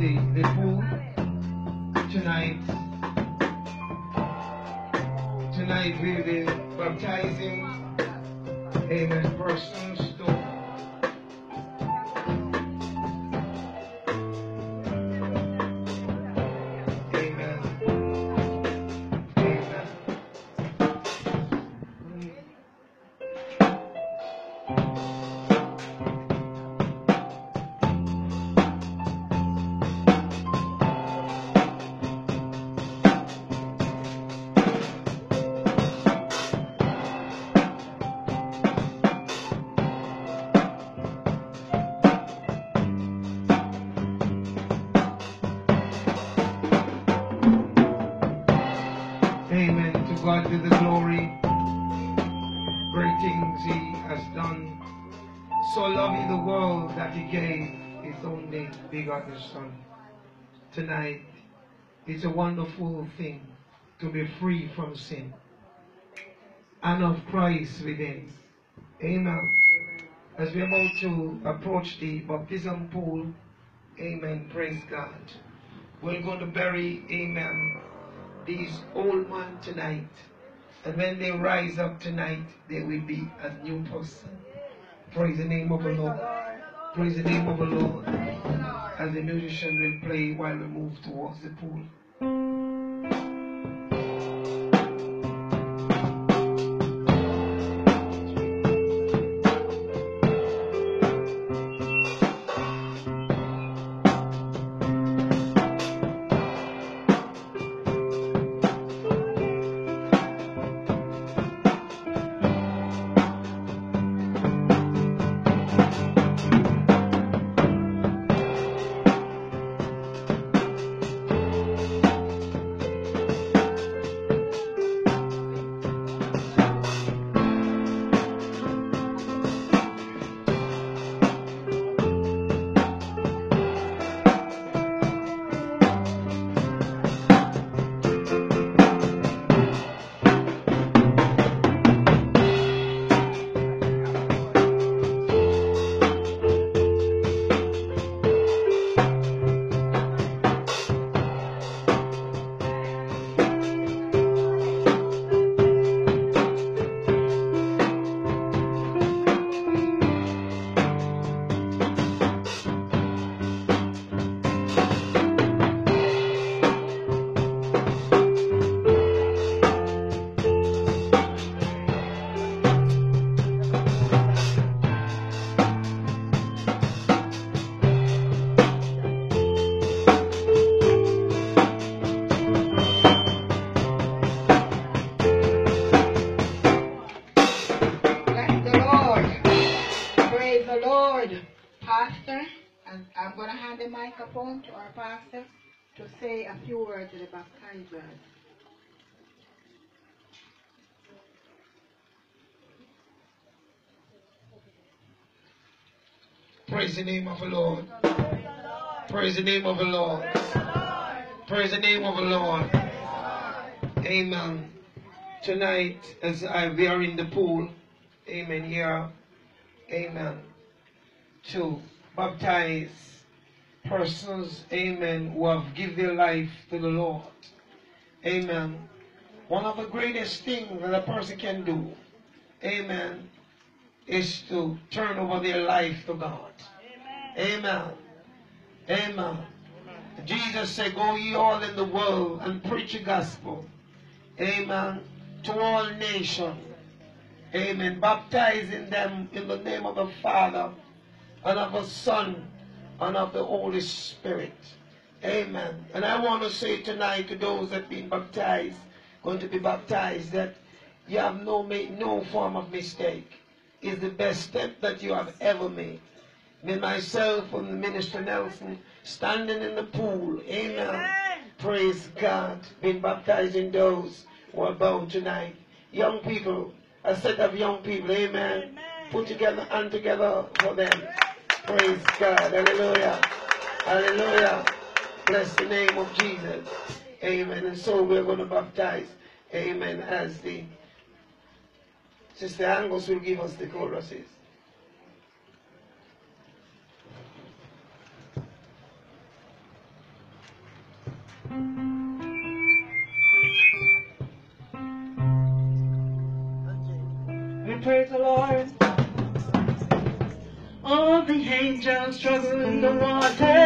the, the pool tonight. Tonight we'll be baptizing amen persons To God the glory. Great things He has done. So loving the world that He gave His only begotten Son. Tonight, it's a wonderful thing to be free from sin and of Christ within. Amen. As we're about to approach the baptism pool, Amen. Praise God. We're going to bury, Amen, these old men tonight. And when they rise up tonight, they will be a new person. Praise the name of the Lord. Praise the name of the Lord. As the musician will play while we move towards the pool. To our pastor to say a few words to the baptizers. Praise the name of the Lord. Praise the name of the Lord. Praise the name of the Lord. Amen. Tonight, as I, we are in the pool, amen, here, amen, to baptize persons, amen, who have given their life to the Lord. Amen. One of the greatest things that a person can do, amen, is to turn over their life to God. Amen. Amen. Jesus said, Go ye all in the world and preach the gospel. Amen. To all nations. Amen. Baptizing them in the name of the Father and of the Son and of the Holy Spirit. Amen. And I want to say tonight to those that have been baptized, going to be baptized, that you have no made no form of mistake. It's the best step that you have ever made. Me myself and Minister Nelson standing in the pool. Amen. Praise God. Been baptizing those who are bound tonight. Young people, a set of young people. Amen. Put together and together for them. Praise God. Hallelujah. Hallelujah. Bless the name of Jesus. Amen. And so we're going to baptize. Amen. As the Sister Angus will give us the choruses. Lord. All the struggle in the water.